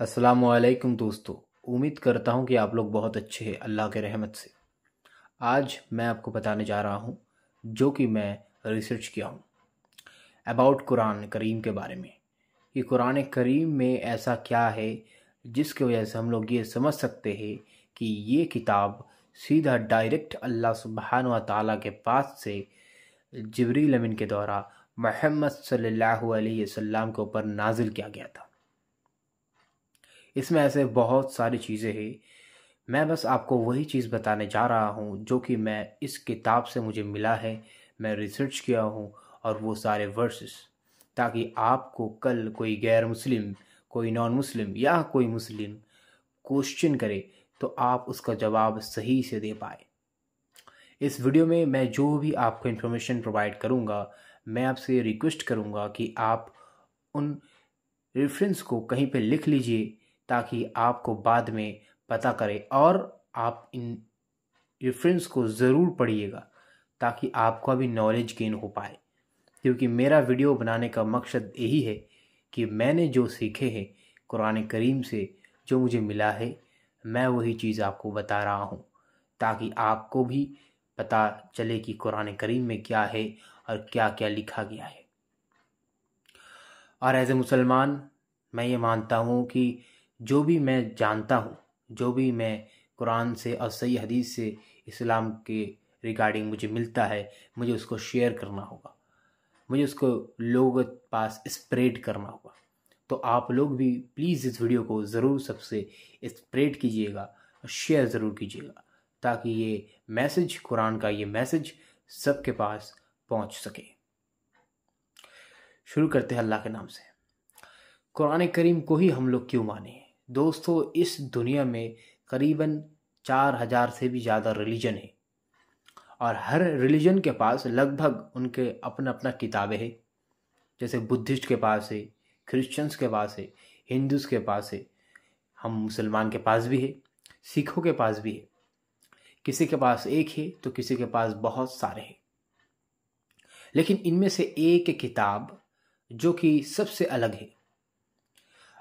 असलकुम दोस्तों। उम्मीद करता हूँ कि आप लोग बहुत अच्छे हैं, अल्लाह के रहमत से। आज मैं आपको बताने जा रहा हूँ, जो कि मैं रिसर्च किया हूँ, अबाउट कुरान करीम के बारे में। कि कुरान करीम में ऐसा क्या है, जिसकी वजह से हम लोग ये समझ सकते हैं कि ये किताब सीधा डायरेक्ट अल्लाह सुबहान व ताली के पास से जबरील अमीन के द्वारा महमद सल्लल्लाहु अलैहि वसल्लम के ऊपर नाजिल किया गया था। इसमें ऐसे बहुत सारी चीज़ें हैं। मैं बस आपको वही चीज़ बताने जा रहा हूँ, जो कि मैं इस किताब से मुझे मिला है। मैं रिसर्च किया हूँ और वो सारे वर्सेस ताकि आपको कल कोई गैर मुस्लिम कोई नॉन मुस्लिम या कोई मुस्लिम क्वेश्चन करे तो आप उसका जवाब सही से दे पाए। इस वीडियो में मैं जो भी आपको इन्फॉर्मेशन प्रोवाइड करूँगा, मैं आपसे रिक्वेस्ट करूँगा कि आप उन रेफरेंस को कहीं पे लिख लीजिए ताकि आपको बाद में पता करे और आप इन रेफरेंस को ज़रूर पढ़िएगा ताकि आपको भी नॉलेज गेन हो पाए। क्योंकि मेरा वीडियो बनाने का मकसद यही है कि मैंने जो सीखे हैं कुरान करीम से, जो मुझे मिला है, मैं वही चीज़ आपको बता रहा हूँ ताकि आपको भी पता चले कि कुरान करीम में क्या है और क्या क्या लिखा गया है। और एज ए मुसलमान, मैं ये मानता हूँ कि जो भी मैं जानता हूँ, जो भी मैं कुरान से और सही हदीस से इस्लाम के रिगार्डिंग मुझे मिलता है, मुझे उसको शेयर करना होगा। मुझे उसको लोगों के पास स्प्रेड करना होगा। तो आप लोग भी प्लीज़ इस वीडियो को ज़रूर सबसे स्प्रेड कीजिएगा और शेयर ज़रूर कीजिएगा, ताकि ये मैसेज, कुरान का ये मैसेज सबके पास पहुँच सके। शुरू करते हैं अल्लाह के नाम से। कुरान करीम को ही हम लोग क्यों माने? दोस्तों, इस दुनिया में करीबन चार हज़ार से भी ज़्यादा रिलीजन है। और हर रिलीजन के पास लगभग उनके अपना अपना किताबें हैं। जैसे बुद्धिस्ट के पास है क्रिश्चियंस के पास है हिंदूज के पास है, हम मुसलमान के पास भी है सिखों के पास भी है। किसी के पास एक है तो किसी के पास बहुत सारे हैं। लेकिन इनमें से एक किताब जो कि सबसे अलग है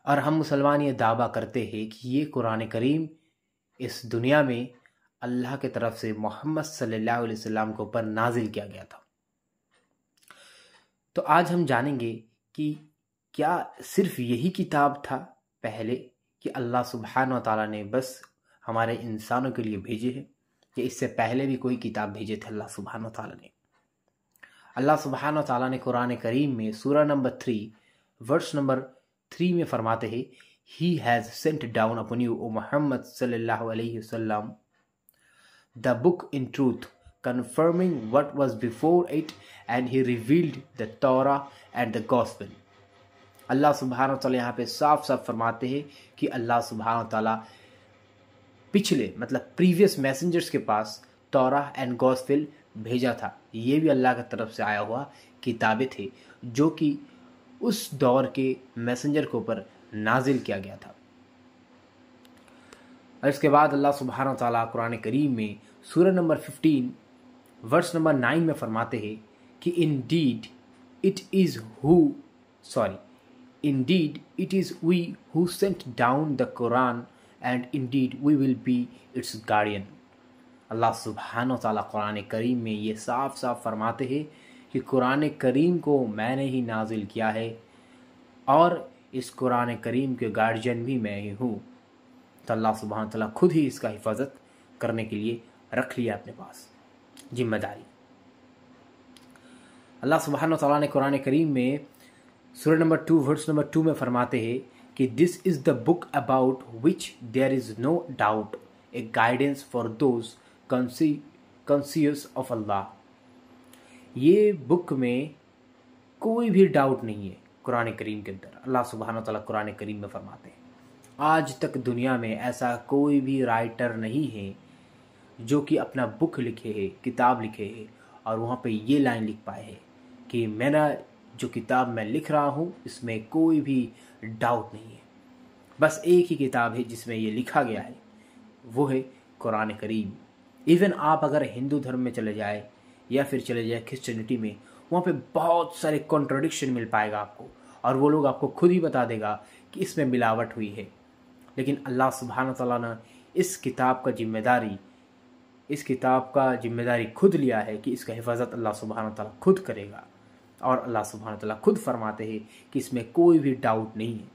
और हम मुसलमान ये दावा करते हैं कि ये कुरान करीम इस दुनिया में अल्लाह के तरफ़ से मोहम्मद सल्लल्लाहु अलैहि वसल्लम के ऊपर नाजिल किया गया था। तो आज हम जानेंगे कि क्या सिर्फ़ यही किताब था पहले कि अल्लाह सुबहान ताला ने बस हमारे इंसानों के लिए भेजे हैं कि इससे पहले भी कोई किताब भेजे थे अल्लाह सुबहान ताला ने? अल्लाह सुबहान ताला ने कुरान करीम में सूरा number three verse number three में फरमाते हैं he has sent down upon you O Muhammad वसल्लम the book in truth confirming what was before it, and he revealed the Torah and the gospel. अल्लाह सुबहान तला यहाँ पे साफ़ साफ़ फरमाते हैं कि अल्लाह सुबहान तला पिछले मतलब प्रीवियस मैसेंजर्स के पास तौरा एंड गॉस्पेल भेजा था। ये भी अल्लाह की तरफ़ से आया हुआ किताबें थे, जो कि उस दौर के मैसेंजर के ऊपर नाजिल किया गया था। और इसके बाद अल्लाह सुबहाना ताला कुरान करीम में सूर्य नंबर 15 वर्स नंबर 9 में फरमाते हैं कि indeed it is who sorry indeed it is we who sent down the Quran and indeed we will be its guardian अल्लाह सुबहान ताला कुरान करीम में ये साफ़ साफ़ फरमाते हैं कि कुरान करीम को मैंने ही नाजिल किया है और इस कुरान करीम के गार्जियन भी मैं ही हूँ। तो अल्लाह सुबहान तला खुद ही इसका हिफाजत करने के लिए रख लिया अपने पास। ज़िम्मेदारी। अल्लाह सुबहान तला ने कुरान करीम में सूर्य number two, words number two में फरमाते हैं कि this is the book about which there is no doubt a guidance for those Kansi conscious of Allah ये बुक में कोई भी डाउट नहीं है कुरान करीम के अंदर। अल्लाह सुबहाना तला कुरान करीम में फरमाते हैं, आज तक दुनिया में ऐसा कोई भी राइटर नहीं है जो कि अपना बुक लिखे है, किताब लिखे है और वहाँ पे ये लाइन लिख पाए है कि मेरा जो किताब मैं लिख रहा हूँ, इसमें कोई भी डाउट नहीं है। बस एक ही किताब है जिसमें ये लिखा गया है, वो है कुरान करीम। इवन आप अगर हिंदू धर्म में चले जाए या फिर चले जाए क्रिश्चियनिटी में, वहाँ पे बहुत सारे कॉन्ट्रोडिक्शन मिल पाएगा आपको। और वो लोग आपको खुद ही बता देगा कि इसमें मिलावट हुई है। लेकिन अल्लाह सुबहान तला ने इस किताब का ज़िम्मेदारी, इस किताब का ज़िम्मेदारी खुद लिया है कि इसका हिफाजत अल्लाह सुबहान तला खुद करेगा। और अल्लाह सुबहान तला खुद फरमाते हैं कि इसमें कोई भी डाउट नहीं है।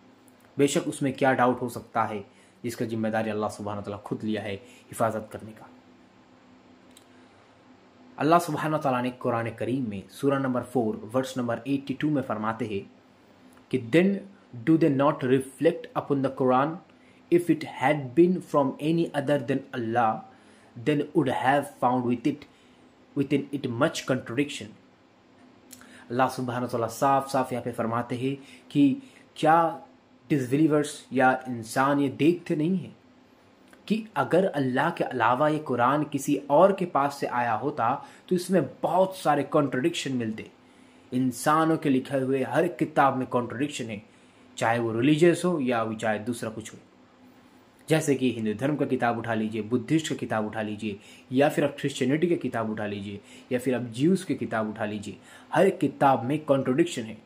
बेशक उसमें क्या डाउट हो सकता है जिसका ज़िम्मेदारी अल्लाह सुबहान तला खुद लिया है हिफाजत करने का। अल्लाह सुबहान तला ने कुरान करीम में सूरा number four verse number eighty two में फरमाते हैं कि then do they not reflect upon the Quran if it had been from any other than Allah then would have found with it within it much contradiction अल्लाह सुबहान तला साफ़ साफ़ यहाँ पे फरमाते हैं कि क्या डिसबिलीवर्स या इंसान ये देखते नहीं हैं? कि अगर अल्लाह के अलावा ये कुरान किसी और के पास से आया होता तो इसमें बहुत सारे कॉन्ट्रोडिक्शन मिलते। इंसानों के लिखे हुए हर किताब में कॉन्ट्रोडिक्शन है, चाहे वो रिलीजियस हो या वो चाहे दूसरा कुछ हो। जैसे कि हिंदू धर्म का किताब उठा लीजिए, बुद्धिस्ट का किताब उठा लीजिए, या फिर आप क्रिश्चियनिटी की किताब उठा लीजिए, या फिर आप ज्यूस की किताब उठा लीजिए, हर किताब में कॉन्ट्रोडिक्शन है।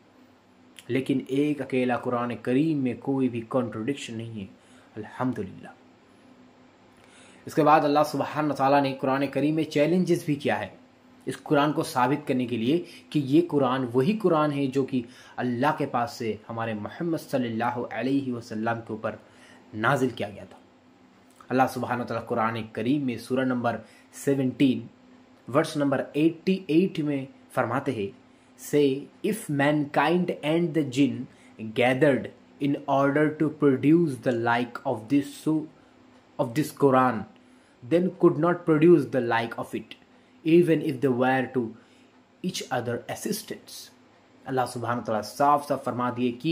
लेकिन एक अकेला कुरान करीम में कोई भी कॉन्ट्रोडिक्शन नहीं है। अल्हम्दुलिल्लाह। इसके बाद अल्लाह सुबहान ताला ने कुरान करीम में चैलेंजेस भी किया है। इस कुरान को साबित करने के लिए कि ये कुरान वही कुरान है जो कि अल्लाह के पास से हमारे मोहम्मद सल्लल्लाहु अलैहि वसल्लम के ऊपर नाजिल किया गया था। अल्लाह सुबहान तला कुरान करीम में सूरह नंबर 17 वर्स नंबर 88 में फरमाते हैं, say if mankind and the jinn gathered in order to produce the like of this of this Quran then could not produce the like of it, even if they were to each other assistants. अल्लाह सुबहान तला साफ़ साफ़ फरमा दिए कि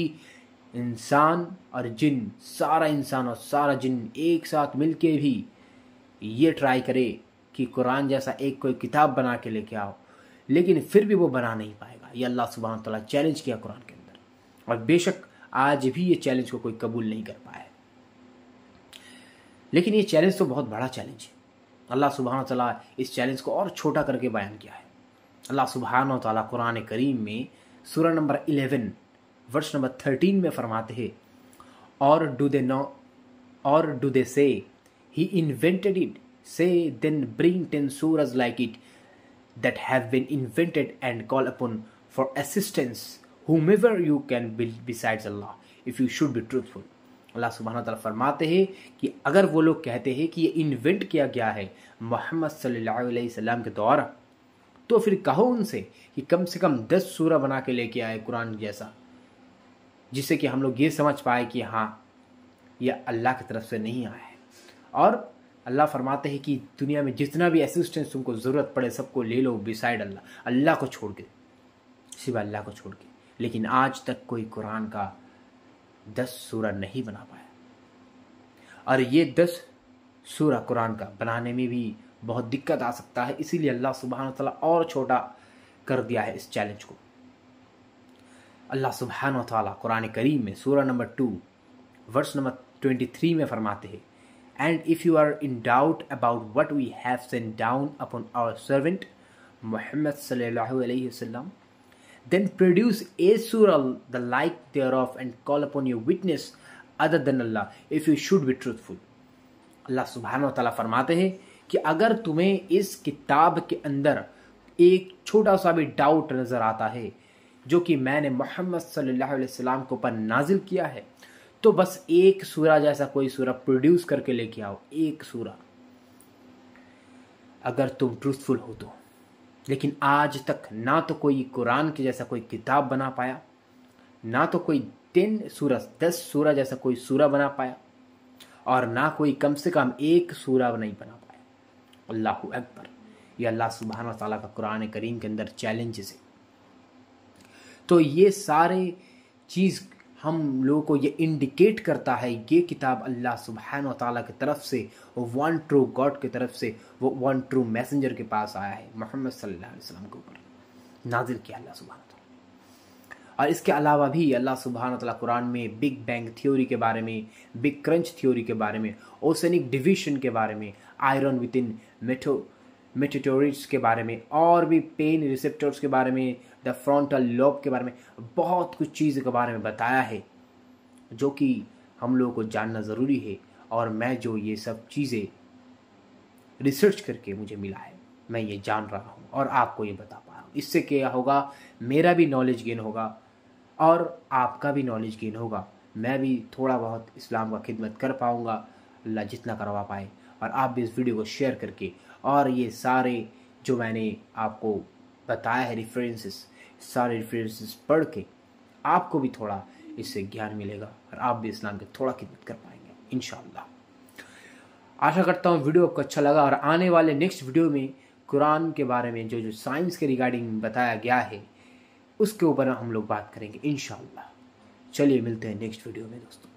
इंसान और जिन सारा इंसान और सारा जिन एक साथ मिलके भी ये ट्राई करे कि कुरान जैसा एक कोई किताब बना के लेके आओ लेकिन फिर भी वो बना नहीं पाएगा ये अल्लाह सुबहान तला चैलेंज किया कुरान के अंदर और बेशक आज भी ये चैलेंज को कोई कबूल नहीं कर पाया लेकिन ये चैलेंज तो बहुत बड़ा चैलेंज है। अल्लाह सुबहान तला इस चैलेंज को और छोटा करके बयान किया है। अल्लाह सुबहान तला कुरान करीम में सूरह number eleven verse number thirteen में फरमाते हैं, or do they know or do they say he invented it say then bring ten Suraj like it that have been invented and call upon for assistance, whomever you can be besides Allah, if you should be truthful. अल्लाह सुबहाना तला फरमाते हैं कि अगर वो लोग कहते हैं कि ये इन्वेंट किया गया है मोहम्मद सल्लल्लाहु अलैहि के द्वारा तो फिर कहो उनसे कि कम से कम दस सूरा बना के लेके आए कुरान जैसा, जिससे कि हम लोग ये समझ पाए कि हाँ यह अल्लाह की तरफ़ से नहीं आया है। और अल्लाह फरमाते हैं कि दुनिया में जितना भी असिस्टेंस तुमको ज़रूरत पड़े, सबको ले लो बिसाइड अल्लाह। अल्लाह को छोड़ के सिवा अल्लाह को छोड़ के। लेकिन आज तक कोई कुरान का दस सूरा नहीं बना पाया। और ये दस सूरा कुरान का बनाने में भी बहुत दिक्कत आ सकता है, इसीलिए अल्लाह सुबहान तला और छोटा कर दिया है इस चैलेंज को। अल्लाह सुबहान तला कुरान करीम में सूरा number two, verse number twenty three में फरमाते हैं and if you are in doubt about what we have send down upon our servant Muhammad सल्लल्लाहु अलैहि वसल्लम then produce a surah the like thereof, and call upon your witness other than Allah, if you should be truthful. अल्लाह सुबहान तला फरमाते हैं कि अगर तुम्हें इस किताब के अंदर एक छोटा सा भी डाउट नज़र आता है, जो कि मैंने मोहम्मद सल्लल्लाहु अलैहि वसल्लम के ऊपर नाजिल किया है तो बस एक सूरा जैसा कोई सूरा प्रोड्यूस करके लेके आओ, एक सूरा अगर तुम ट्रूथफुल हो तो। लेकिन आज तक ना तो कोई कुरान के जैसा कोई किताब बना पाया, ना तो कोई तीन सूरज, दस सूरा जैसा कोई सूरा बना पाया, और ना कोई कम से कम एक सूरा नहीं बना पाया। अल्लाह अकबर। ये अल्लाह सुबहान ताला का कुरान करीम के अंदर चैलेंजेस है। तो ये सारे चीज़ हम लोगों को ये इंडिकेट करता है, ये किताब अल्लाह सुबहान ताला की तरफ़ से वन ट्रू गॉड की तरफ़ से, वो वन ट्रू मैसेंजर के पास आया है, मोहम्मद वसल्लम के ऊपर। नाजिल किया अल्लाह सुबहान और इसके अलावा भी अल्लाह सुबहान तला कुरान में बिग बैंग थ्योरी के बारे में बिग क्रंच थ्योरी के बारे में ओसनिक डिविजन के बारे में आयरन विद इन मेटो मेटेटोरिट्स के बारे में, और भी पेन रिसेप्टर्स के बारे में द फ्रंटल लॉब के बारे में, बहुत कुछ चीज़ के बारे में बताया है, जो कि हम लोगों को जानना ज़रूरी है, और मैं जो ये सब चीज़ें रिसर्च करके मुझे मिला है, मैं ये जान रहा हूँ, और आपको ये बता पा रहा हूँ। इससे क्या होगा, मेरा भी नॉलेज गेन होगा, और आपका भी नॉलेज गेन होगा। मैं भी थोड़ा बहुत इस्लाम का खिदमत कर पाऊँगा, अल्लाह जितना करवा पाए, और आप भी इस वीडियो को शेयर करके और ये सारे जो मैंने आपको बताया है रेफरेंसेस सारे रेफरेंसेस पढ़ के, आपको भी थोड़ा इससे ज्ञान मिलेगा और आप भी इस्लाम की थोड़ा खिदमत कर पाएँगे इन आशा करता हूँ वीडियो आपको अच्छा लगा और आने वाले नेक्स्ट वीडियो में कुरान के बारे में जो जो साइंस के रिगार्डिंग बताया गया है, उसके ऊपर हम लोग बात करेंगे इन चलिए मिलते हैं नेक्स्ट वीडियो में दोस्तों।